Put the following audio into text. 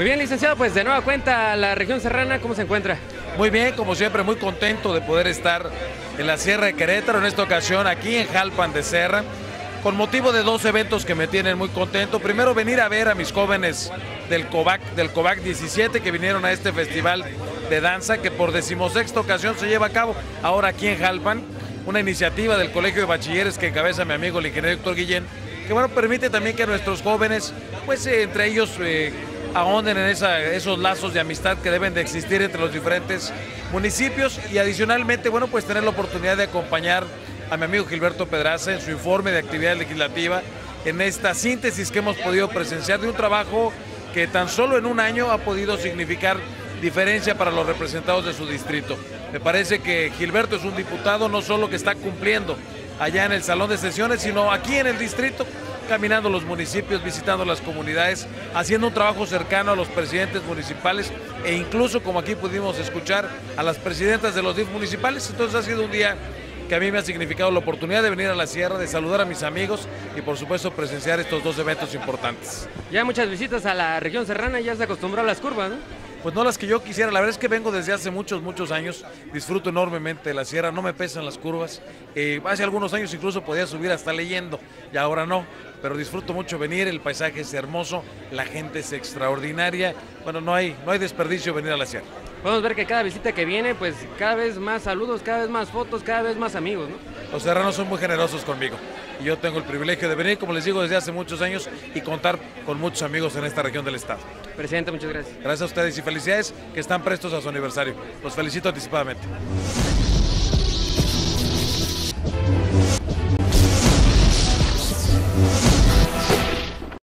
Muy bien, licenciado, pues de nueva cuenta la región serrana, ¿cómo se encuentra? Muy bien, como siempre, muy contento de poder estar en la Sierra de Querétaro, en esta ocasión aquí en Jalpan de Serra, con motivo de dos eventos que me tienen muy contento. Primero, venir a ver a mis jóvenes del COVAC, del COVAC 17 que vinieron a este festival de danza que por decimosexta ocasión se lleva a cabo ahora aquí en Jalpan, una iniciativa del Colegio de Bachilleres que encabeza mi amigo el ingeniero Héctor Guillén, que bueno, permite también que nuestros jóvenes, pues eh, entre ellos... Eh, ahonden en esos lazos de amistad que deben de existir entre los diferentes municipios y adicionalmente, bueno, pues tener la oportunidad de acompañar a mi amigo Gilberto Pedraza en su informe de actividad legislativa, en esta síntesis que hemos podido presenciar de un trabajo que tan solo en un año ha podido significar diferencia para los representados de su distrito. Me parece que Gilberto es un diputado no solo que está cumpliendo allá en el salón de sesiones, sino aquí en el distrito caminando los municipios, visitando las comunidades, haciendo un trabajo cercano a los presidentes municipales e incluso, como aquí pudimos escuchar, a las presidentas de los DIF municipales. Entonces ha sido un día que a mí me ha significado la oportunidad de venir a la sierra, de saludar a mis amigos y por supuesto presenciar estos dos eventos importantes. Ya muchas visitas a la región serrana, ya se acostumbró a las curvas, ¿no? Pues no las que yo quisiera. La verdad es que vengo desde hace muchos, muchos años. Disfruto enormemente de la sierra, no me pesan las curvas. Eh, hace algunos años incluso podía subir hasta leyendo y ahora no. Pero disfruto mucho venir, el paisaje es hermoso, la gente es extraordinaria. Bueno, no hay, no hay desperdicio venir a la sierra. Podemos ver que cada visita que viene, pues cada vez más saludos, cada vez más fotos, cada vez más amigos, ¿no? Los serranos son muy generosos conmigo y yo tengo el privilegio de venir, como les digo, desde hace muchos años y contar con muchos amigos en esta región del estado. Presidente, muchas gracias. Gracias a ustedes y felicidades que están prestos a su aniversario. Los felicito anticipadamente.